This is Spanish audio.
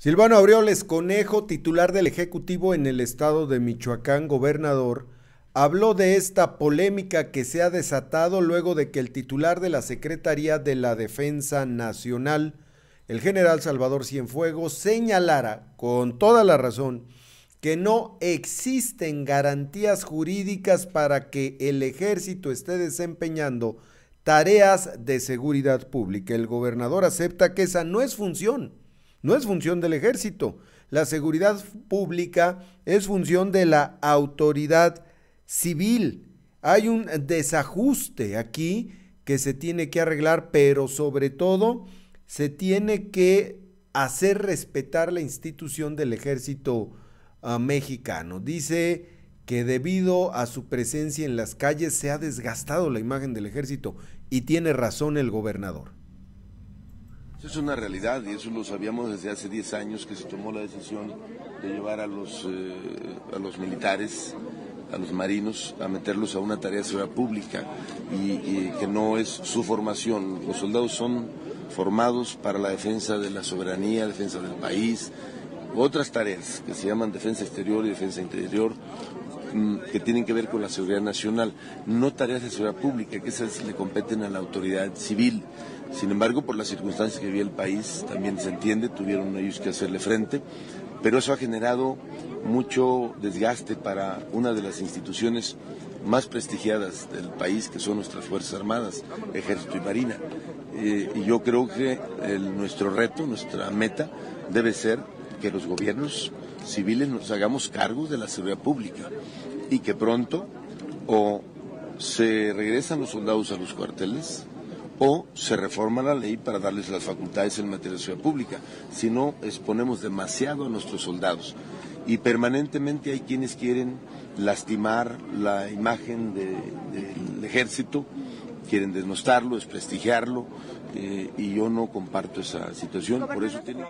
Silvano Aureoles Conejo, titular del Ejecutivo en el estado de Michoacán, gobernador, habló de esta polémica que se ha desatado luego de que el titular de la Secretaría de la Defensa Nacional, el general Salvador Cienfuegos, señalara con toda la razón que no existen garantías jurídicas para que el ejército esté desempeñando tareas de seguridad pública. El gobernador acepta que esa no es función no es función del ejército. La seguridad pública es función de la autoridad civil. Hay un desajuste aquí que se tiene que arreglar, pero sobre todo se tiene que hacer respetar la institución del ejército uh, mexicano. Dice que debido a su presencia en las calles se ha desgastado la imagen del ejército y tiene razón el gobernador. Eso es una realidad y eso lo sabíamos desde hace 10 años que se tomó la decisión de llevar a los, eh, a los militares, a los marinos, a meterlos a una tarea de seguridad pública y, que no es su formación. Los soldados son formados para la defensa de la soberanía, defensa del país, otras tareas que se llaman defensa exterior y defensa interior, que tienen que ver con la seguridad nacional, no tareas de seguridad pública, que esas le competen a la autoridad civil. Sin embargo, por las circunstancias que vivía el país, también se entiende, tuvieron ellos que hacerle frente, pero eso ha generado mucho desgaste para una de las instituciones más prestigiadas del país, que son nuestras Fuerzas Armadas, Ejército y Marina. Eh, y yo creo que nuestro reto, nuestra meta, debe ser que los gobiernos civiles nos hagamos cargo de la seguridad pública y que pronto o se regresan los soldados a los cuarteles o se reforma la ley para darles las facultades en materia de seguridad pública. Si no, exponemos demasiado a nuestros soldados. Y permanentemente hay quienes quieren lastimar la imagen del ejército, quieren desnostarlo, desprestigiarlo, eh, y yo no comparto esa situación. Por eso tiene...